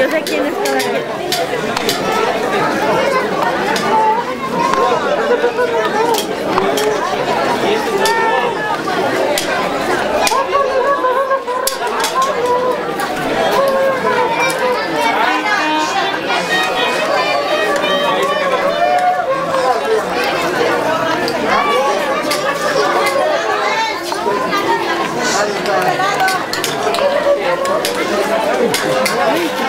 Yo sé quién está aquí. ¡Fuera!